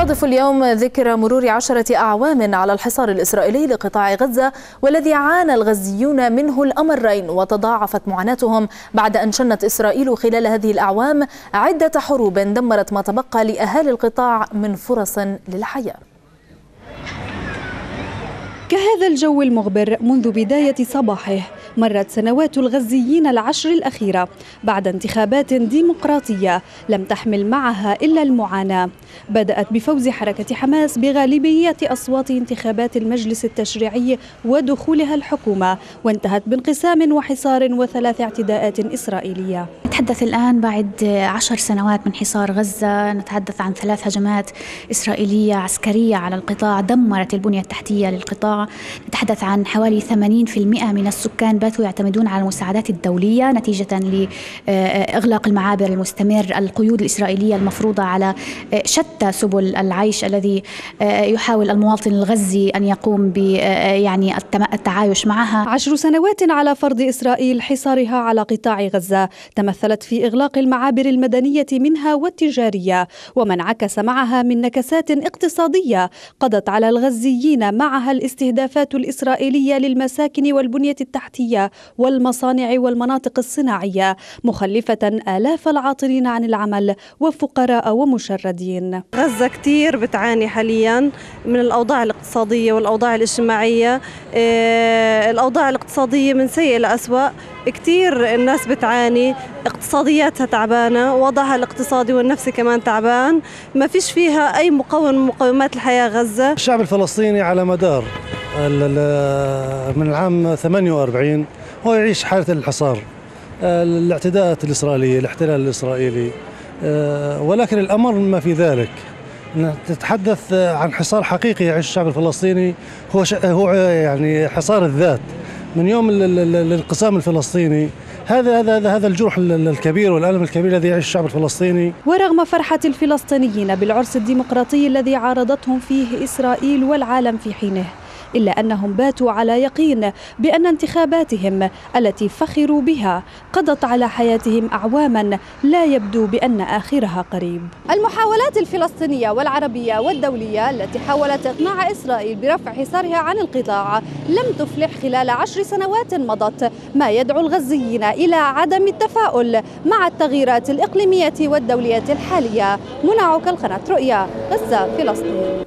يصادف اليوم ذكرى مرور عشرة أعوام على الحصار الإسرائيلي لقطاع غزة والذي عانى الغزيون منه الأمرين وتضاعفت معاناتهم بعد أن شنت إسرائيل خلال هذه الأعوام عدة حروب دمرت ما تبقى لأهالي القطاع من فرص للحياة. كهذا الجو المغبر منذ بداية صباحه مرت سنوات الغزيين العشر الأخيرة بعد انتخابات ديمقراطية لم تحمل معها إلا المعاناة. بدأت بفوز حركة حماس بغالبية أصوات انتخابات المجلس التشريعي ودخولها الحكومة وانتهت بانقسام وحصار وثلاث اعتداءات إسرائيلية. نتحدث الآن بعد عشر سنوات من حصار غزة. نتحدث عن ثلاث هجمات إسرائيلية عسكرية على القطاع. دمرت البنية التحتية للقطاع. نتحدث عن حوالي 80% من السكان باتوا يعتمدون على المساعدات الدولية نتيجة لإغلاق المعابر المستمر القيود الإسرائيلية المفروضة على شتى سبل العيش الذي يحاول المواطن الغزي أن يقوم ب يعني التعايش معها. عشر سنوات على فرض إسرائيل حصارها على قطاع غزة تمثلت في إغلاق المعابر المدنية منها والتجارية وما انعكس معها من نكسات اقتصادية قضت على الغزيين معها الاستهدافات الإسرائيلية للمساكن والبنية التحتية. والمصانع والمناطق الصناعية مخلفة آلاف العاطلين عن العمل وفقراء ومشردين. غزة كتير بتعاني حاليا من الأوضاع الاقتصادية والأوضاع الاجتماعية. الأوضاع الاقتصادية من سيء لأسوأ كتير الناس بتعاني. اقتصادياتها تعبانة وضعها الاقتصادي والنفسي كمان تعبان. ما فيش فيها أي مقوم من مقومات الحياة غزة. الشعب الفلسطيني على مدار من العام 48 هو يعيش حالة الحصار الاعتداءات الإسرائيلية الاحتلال الإسرائيلي. ولكن الأمر ما في ذلك. تتحدث عن حصار حقيقي يعيش الشعب الفلسطيني هو هو يعني حصار الذات. من يوم الانقسام الفلسطيني هذا هذا هذا الجرح الكبير والألم الكبير الذي يعيش الشعب الفلسطيني. ورغم فرحة الفلسطينيين بالعرس الديمقراطي الذي عارضتهم فيه إسرائيل والعالم في حينه إلا أنهم باتوا على يقين بأن انتخاباتهم التي فخروا بها قضت على حياتهم أعواما لا يبدو بأن آخرها قريب. المحاولات الفلسطينية والعربية والدولية التي حاولت إقناع إسرائيل برفع حصارها عن القطاع لم تفلح خلال عشر سنوات مضت ما يدعو الغزيين إلى عدم التفاؤل مع التغييرات الإقليمية والدولية الحالية. منى عكل قناة رؤيا غزة فلسطين.